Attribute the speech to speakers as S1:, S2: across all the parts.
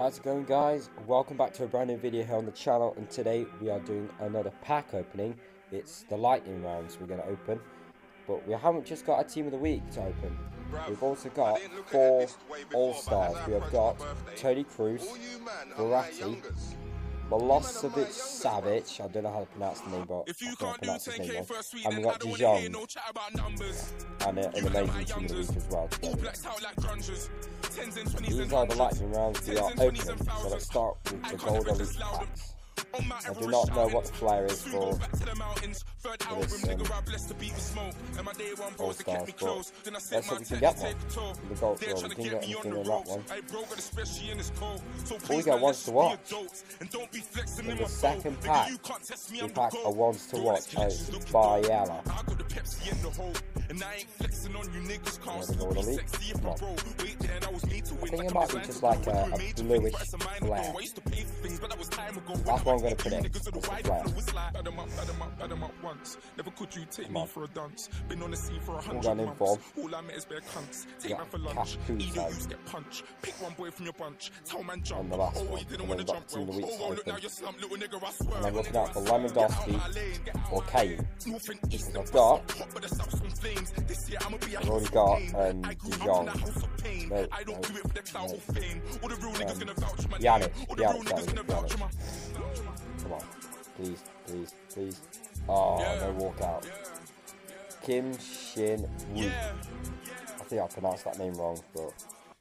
S1: How's it going guys? Welcome back to a brand new video here on the channel and today we are doing another pack opening. It's the lightning rounds we're going to open. But we haven't just got a team of the week to open. We've also got four all-stars. We have got Toni Kroos, Verratti, Milosevic Savic, I don't know how to pronounce the name, but if I can't pronounce his name And we got De Jong, and an amazing team of the week as well. These are the lightning rounds we are opening, so let's start with the gold elite packs. I do not know what the flyer is for, um, All Stars, but let's hope we can get one. The gold, well, we can get anything in to watch. In the second pack, we pack a ones to watch out Barella. And I ain't flexing on you niggas constantly sexy if I bro. Wait there and I was me to win. I think it might be just like a, a bluish flare. That's what I'm going to predict. It's a flare. Never could you take me for a dance. Been on the scene for a hundred months. All I met is bare cunts. Take yeah, for lunch. Either you get punch. Pick one boy from your bunch. Tell man jump. Oh, you didn't want to jump, bro. Oh, look now you're slump, little nigga. I swear. And I'm looking out for Lewandowski or Kane. Because I've got I've already got um, De Jong. No, no, no. Yannick, Yannick, Yannick, Yannick. Come on. Please, please, please. Oh, no walkout. Kim Shin Woo. I think I pronounced that name wrong, but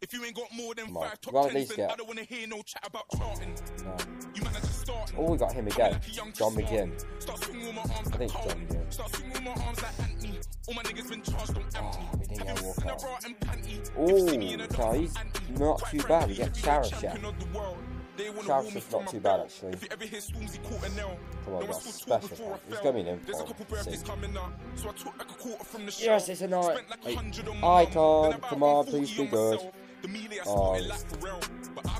S1: if you ain't got more than five top tens, then I don't wanna hear no chat about charting. No. You might just start. Oh, we got him again. John McGinn. I think John McGinn. All my niggas been charged, don't oh, we didn't get walk out. Oh, no, he's not too bad. We get Charashek. Charashek's not too bad, actually. Come on, that's special pack. He's coming in for Yes, it's a night. Icon, come on, please be good of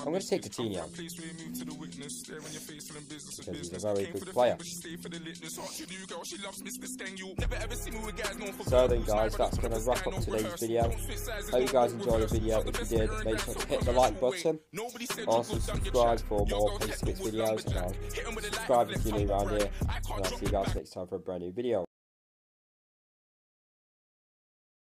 S1: I'm going to take Coutinho. Because he's a very good player. So then guys, that's going to wrap up today's video. Hope you guys enjoyed the video. If you did, make sure to hit the like button. Also subscribe for more Pace videos. And I'll subscribe if you're new around here. And I'll see you guys next time for a brand new video.